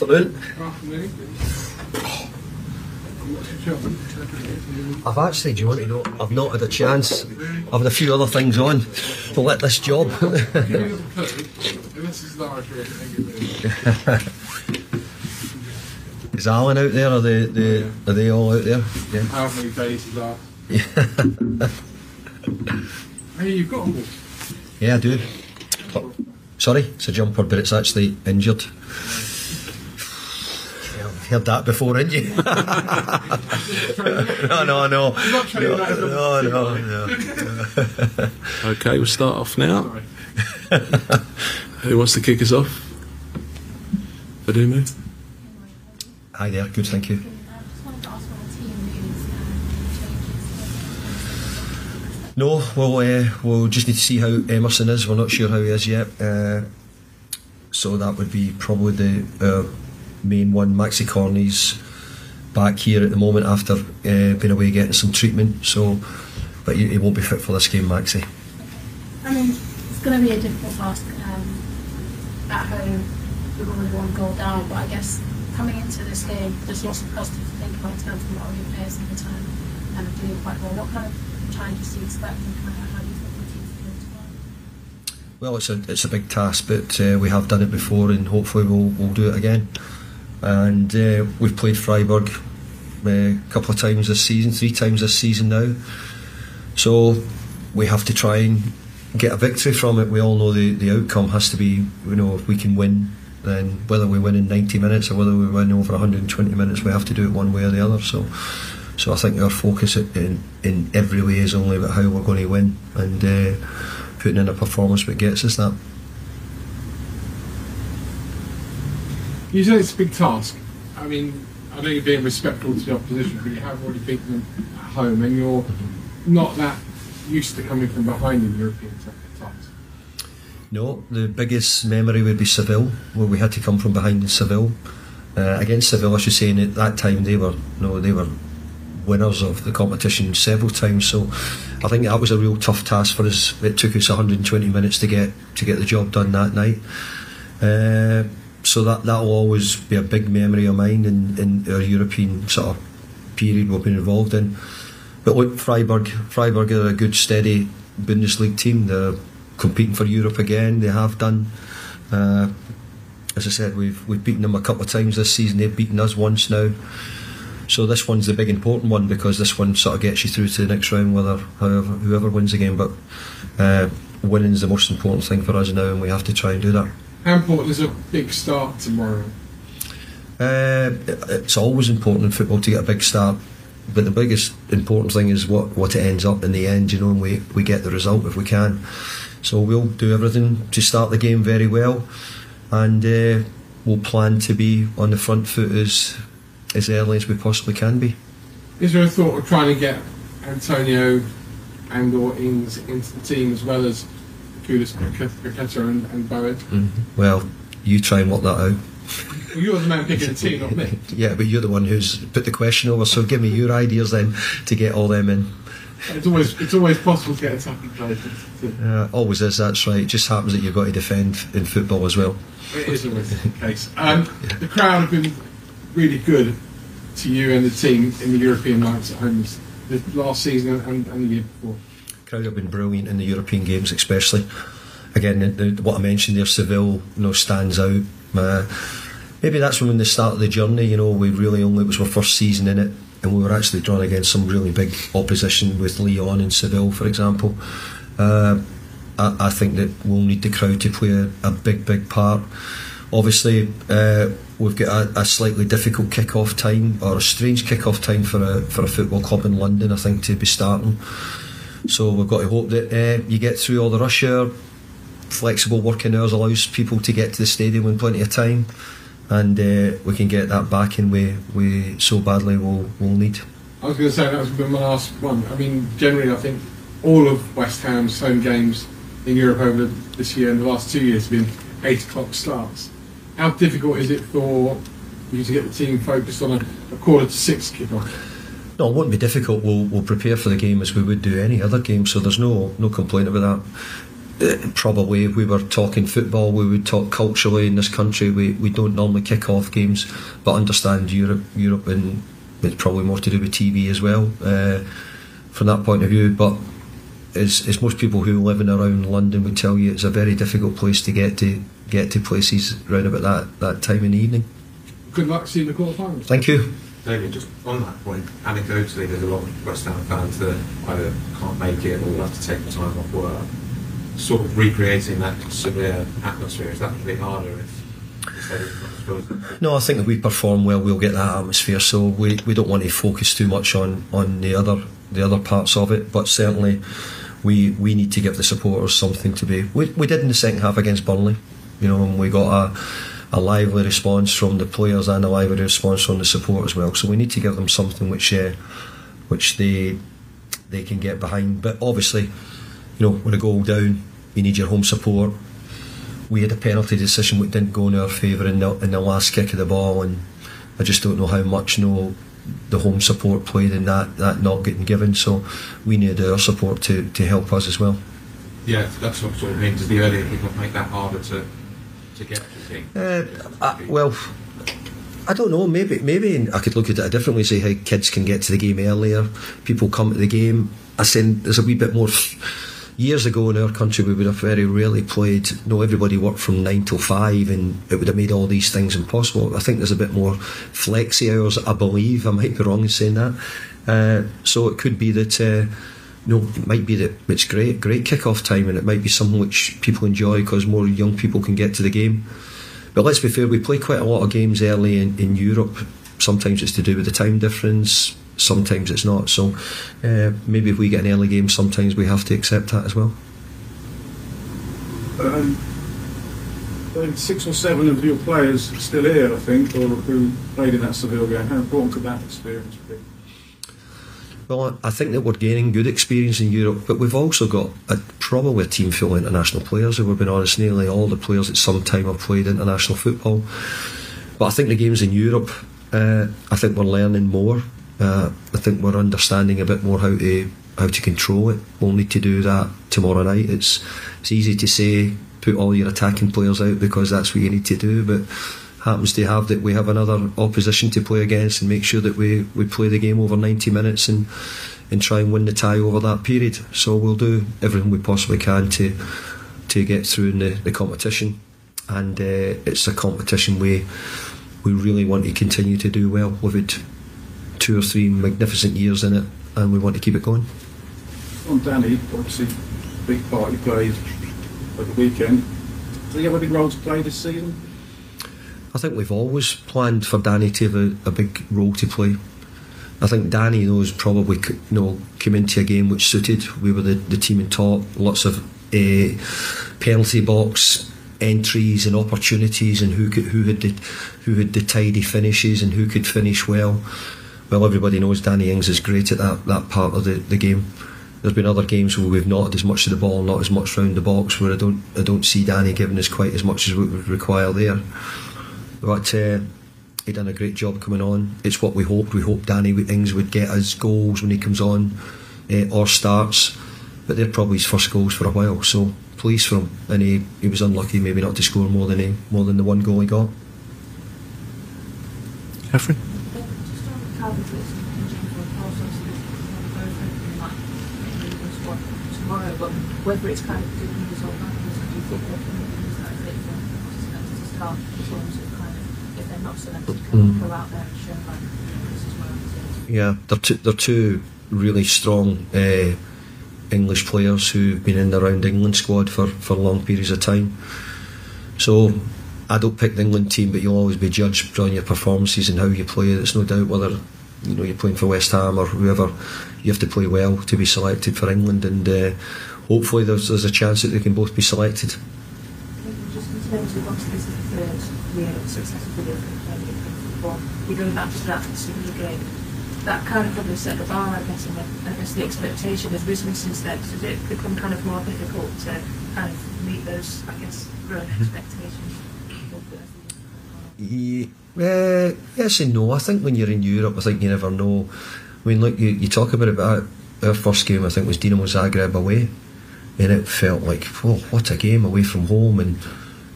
Afternoon. Afternoon. I've actually, do you want to know, I've not had a chance. I've had a few other things on to let this job. Give me a little clue. This is the Irish way of thinking, really. Is Alan out there? Are they, they, are they all out there? Yeah. How many days is that? Hey, you've got them. Yeah, I do. Sorry, it's a jumper, but it's actually injured. Yeah, heard that before, haven't you? no, no, no. You're not training that as No, no, no. Okay, we'll start off now. Who wants to kick us off? Fadumu? Hi there, good, thank you. I just wanted to ask what the team moves and changes. No, well, uh, we'll just need to see how Emerson is. We're not sure how he is yet. Uh, so that would be probably the uh, main one. Maxi Cornet's back here at the moment after uh, being away getting some treatment. So, but he, he won't be fit for this game, Maxi. I mean, it's going to be a difficult task um, at home with only one goal down, but I guess coming into this game, there's lots of positives to think about in terms of a lot of your players in return and are doing quite well. What kind of challenges do you expect and kind of how do you think the team's going to? Well, it's a it's a big task, but uh, we have done it before, and hopefully we'll we'll do it again. And uh, we've played Freiburg uh, a couple of times this season, three times this season now. So we have to try and get a victory from it. We all know the the outcome has to be, you know, if we can win, then whether we win in 90 minutes or whether we win over 120 minutes, we have to do it one way or the other. So. So I think our focus in in every way is only about how we're going to win and uh, putting in a performance that gets us that. You said it's a big task. I mean, I know you're being respectful to the opposition, but you have already beaten them at home, and you're not that used to coming from behind in European t- ties. No, the biggest memory would be Seville, where we had to come from behind in Seville. Uh, against Seville, I should say, and at that time they were no, they were winners of the competition several times. So I think that was a real tough task for us. It took us 120 minutes to get to get the job done that night. Uh, so that that will always be a big memory of mine in, in our European sort of period we've been involved in. But look, Freiburg, Freiburg are a good, steady Bundesliga team. They're competing for Europe again. They have done. Uh, as I said, we've we've beaten them a couple of times this season. They've beaten us once now. So this one's the big important one because this one sort of gets you through to the next round, whether however whoever wins the game. But uh, winning is the most important thing for us now, and we have to try and do that. How important is a big start tomorrow? Uh, it's always important in football to get a big start, but the biggest important thing is what, what it ends up in the end, you know, and we, we get the result if we can. So we'll do everything to start the game very well, and uh, we'll plan to be on the front foot as, as early as we possibly can be. Is there a thought of trying to get Antonio and or Ings into the team as well as Paqueta and, and Bowen? Well, you try and work that out. Well, you're the man picking the team, not me. Yeah, but you're the one who's put the question over, so give me your ideas then to get all them in. It's always it's always possible to get attacking players. Uh, always is, that's right. It just happens that you've got to defend in football as well. It is always the case. Um, the crowd have been really good to you and the team in the European nights at home this, this last season and, and the year before. Crowd have been brilliant in the European games, especially. Again, the, the, what I mentioned there, Seville, you know, stands out. Uh, maybe that's when the start of the journey. You know, we really only it was our first season in it, and we were actually drawn against some really big opposition with Lyon and Seville, for example. Uh, I, I think that we'll need the crowd to play a, a big, big part. Obviously, uh, we've got a, a slightly difficult kick-off time, or a strange kick-off time for a for a football club in London. I think to be starting. So we've got to hope that uh, you get through all the rush hour. Flexible working hours allows people to get to the stadium in plenty of time, and uh, we can get that back in we we so badly will will need. I was going to say that was my last one. I mean, generally, I think all of West Ham's home games in Europe over this year and the last two years have been eight o'clock starts. How difficult is it for you to get the team focused on a, a quarter to six kickoff? No, it won't be difficult. We'll we'll prepare for the game as we would do any other game. So there's no no complaint about that. uh, probably if we were talking football, we would talk culturally in this country. We, we don't normally kick off games, but understand Europe, Europe, and it's probably more to do with TV as well uh, from that point of view. But as, as most people who live in around London would tell you, it's a very difficult place to get to get to places round about that, that time in the evening. Good luck seeing the quarterfinals. Thank you. David, just on that point, anecdotally, there's a lot of West Ham fans that either can't make it or will have to take the time off work. Sort of recreating that Sevilla atmosphere, is that going to be harder if No, I think if we perform well, we'll get that atmosphere. So we, we don't want to focus too much on, on the other the other parts of it. But certainly, we we need to give the supporters something to be. We, we did in the second half against Burnley, you know, and we got a a lively response from the players and a lively response from the support as well. So we need to give them something which uh, which they they can get behind. But obviously, you know, when a goal down, you need your home support we had a penalty decision which didn't go in our favour in the, in the last kick of the ball, and I just don't know how much no the home support played in that, that not getting given. So we need our support to, to help us as well. Yeah, that's what means. Does the earlier kickoff make that harder to, to get, think? Uh, well, I don't know. Maybe maybe I could look at it a different way. Say how kids can get to the game earlier. People come to the game. I said there's a wee bit more. Years ago in our country, we would have very rarely played. No, everybody worked from nine till five, and it would have made all these things impossible. I think there's a bit more flexi hours. I believe I might be wrong in saying that. Uh, so it could be that. Uh, no, it might be that it's great, great kick-off time, and it might be something which people enjoy because more young people can get to the game. But let's be fair, we play quite a lot of games early in, in Europe. Sometimes it's to do with the time difference, sometimes it's not. So uh, maybe if we get an early game, sometimes we have to accept that as well. Um, six or seven of your players still here, I think, or who played in that Seville game. How important could that experience be? Well, I think that we're gaining good experience in Europe, but we've also got a, probably a team full of international players. If we've been honest, nearly all the players at some time have played international football. But I think the games in Europe, uh, I think we're learning more. Uh, I think we're understanding a bit more how to how to control it. We'll need to do that tomorrow night. It's it's easy to say put all your attacking players out because that's what you need to do, but happens to have that we have another opposition to play against and make sure that we, we play the game over 90 minutes and and try and win the tie over that period. So we'll do everything we possibly can to to get through in the, the competition, and uh, it's a competition we we really want to continue to do well. We've had two or three magnificent years in it, and we want to keep it going. On Danny, obviously, big part he played at the weekend. Does he have a big role to play this season? I think we've always planned for Danny to have a, a big role to play. I think Danny knows probably you know came into a game which suited. We were the, the team in top, lots of uh, penalty box entries and opportunities, and who could, who had the, who had the tidy finishes and who could finish well. Well, everybody knows Danny Ings is great at that, that part of the, the game. There's been other games where we've not had as much of the ball, not as much round the box, where I don't I don't see Danny giving us quite as much as we would require there. But uh, he done a great job coming on. It's what we hoped. We hoped Danny Ings would get us goals when he comes on uh, or starts. But they're probably his first goals for a while. So pleased for him. And he, he was unlucky maybe not to score more than he, more than the one goal he got. Catherine? Just on Kalvin Phillips and James Ward-Prowse, obviously they're both hoping like England squad tomorrow, but whether it's kind of good news or bad news, do you think that is that fit for selected to start in terms of kind of if they're not selected, can Mm. go out there and show like this is where I'm? Yeah, they're two, they're two really strong uh, English players who've been in the round England squad for, for long periods of time. So I don't pick the England team, but you'll always be judged on your performances and how you play. There's no doubt whether you know you're playing for West Ham or whoever. You have to play well to be selected for England, and uh, hopefully there's there's a chance that they can both be selected. Just in terms of obviously this is the third year of successful video playing football, you're going back to that similar game. That kind of probably set the bar, I guess, and I guess the expectation has risen since then. Does it become kind of more difficult to kind of meet those, I guess, growing expectations? Yeah, uh, yes and no. I think when you're in Europe, I think you never know. I mean, look, you, you talk about it, but our, our first game I think was Dinamo Zagreb away. and it felt like, oh, what a game away from home, and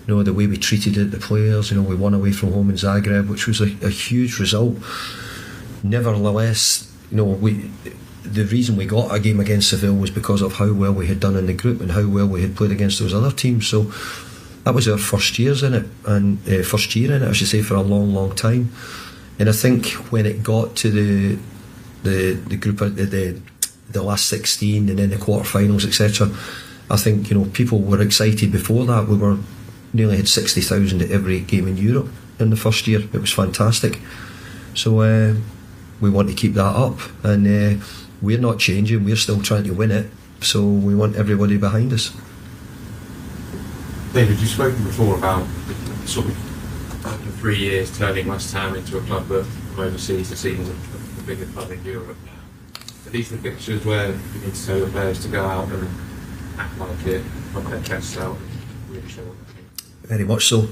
you know the way we treated it, the players. You know, we won away from home in Zagreb, which was a, a huge result. Nevertheless, you know, we the reason we got a game against Seville was because of how well we had done in the group and how well we had played against those other teams. So that was our first years in it, and uh, first year in it, I should say, for a long, long time. And I think when it got to the the the group of the the, the last sixteen and then the quarterfinals, etc. I think you know people were excited before that. We were nearly had sixty thousand at every game in Europe in the first year. It was fantastic. So uh, we want to keep that up, and uh, we're not changing. We're still trying to win it. So we want everybody behind us. David, you've spoken before about sort of after three years turning West Ham into a club that from overseas seen as a bigger club in Europe now. Are these the pictures where you need to tell the players to go out and act like it, put their chests out, really show? Very much so. You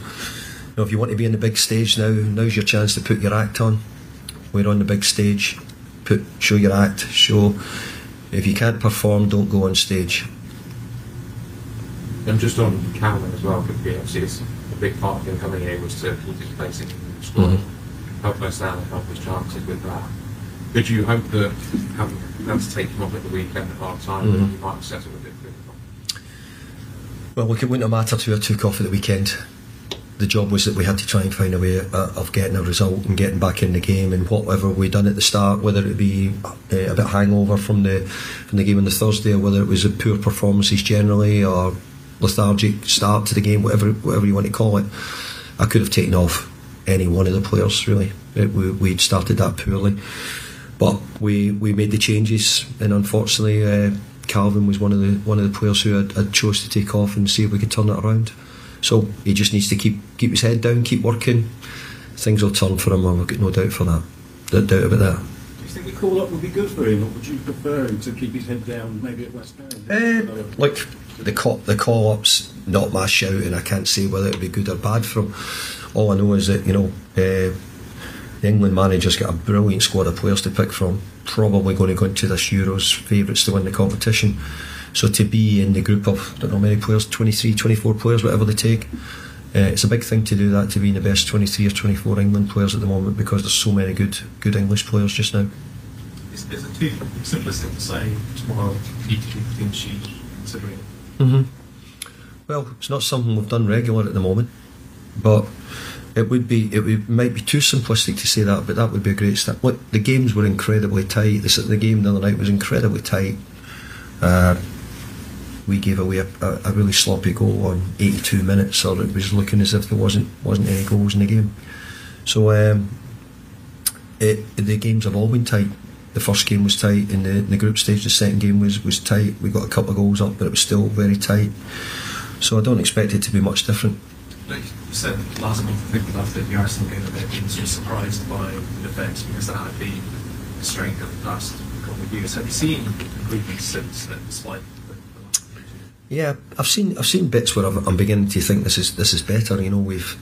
know, if you want to be on the big stage now, now's your chance to put your act on. We're on the big stage. Put show your act. Show. If you can't perform, don't go on stage. And just on Kalvin as well, because obviously it's a big part of him coming here was to keep his place in the squad, help us out, and help his chances with that. Could you hope that having had to take him off at the weekend at half time, that Mhm. you might have settled a bit quicker? Well, look, it wouldn't have mattered who I took off at the weekend. The job was that we had to try and find a way uh, of getting a result and getting back in the game. And whatever we done at the start, whether it be uh, a bit hangover from the from the game on the Thursday, or whether it was a poor performances generally, or lethargic start to the game, whatever whatever you want to call it, I could have taken off any one of the players. Really, it, we, we'd started that poorly, but we we made the changes, and unfortunately. Uh, Kalvin was one of the one of the players who had, had chose to take off and see if we could turn it around. So he just needs to keep keep his head down, keep working. Things will turn for him. I've got no doubt for that. No doubt about that. Do you think the call up would be good for him, or would you prefer him to keep his head down, maybe at West Ham? Uh, like the call, the call ups, not my shout, and I can't say whether it'd be good or bad for him. All I know is that you know uh, the England manager's got a brilliant squad of players to pick from. Probably going to go into this Euros favourites to win the competition. So to be in the group of I don't know many players, 23, 24 players, whatever they take. Uh, it's a big thing to do that to be in the best 23 or 24 England players at the moment because there's so many good good English players just now. Is, is it too simplistic to say tomorrow need to keep clean sheet considering hmm Well, it's not something we've done regular at the moment, but it would be it would, might be too simplistic to say that, but that would be a great step. Look, the games were incredibly tight. This the game the other night was incredibly tight. Uh, we gave away a, a, a really sloppy goal on 82 minutes, or it was looking as if there wasn't wasn't any goals in the game. So um, it, the games have all been tight. The first game was tight in the, in the group stage. The second game was, was tight. We got a couple of goals up, but it was still very tight. So I don't expect it to be much different. You said last month, I think after the Arsenal game, that sort of surprised by the defence because that had been the strength of the past couple of years. Have you seen improvements since then, despite? Yeah, I've seen I've seen bits where I've, I'm beginning to think this is this is better. You know, we've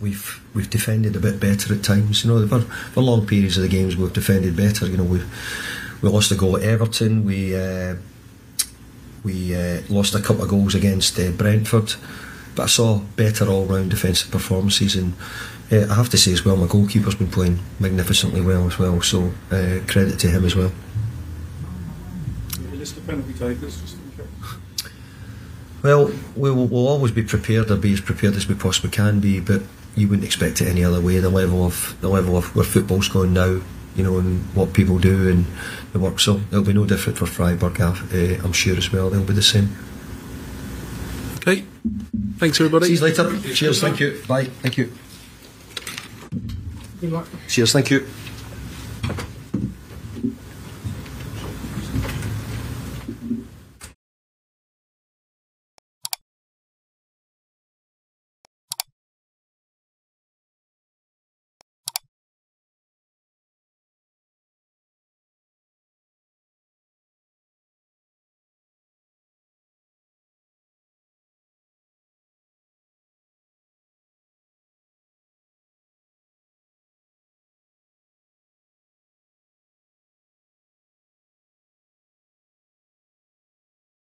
we've we've defended a bit better at times. You know, for, for long periods of the games we've defended better. You know, we we lost a goal at Everton. We uh, we uh, lost a couple of goals against uh, Brentford, but I saw better all round defensive performances. And uh, I have to say as well, my goalkeeper's been playing magnificently well as well. So uh, credit to him as well. List of penalty takers, just in case. Well, we will we'll always be prepared or be as prepared as we possibly can be, but you wouldn't expect it any other way. The level of the level of where football's going now, you know, and what people do and the work. So it'll be no different for Freiburg. Uh, I'm sure as well. They'll be the same. Okay. Thanks, everybody. See you later. Cheers. Thank you. Bye. Thank you. Good luck. Cheers. Thank you.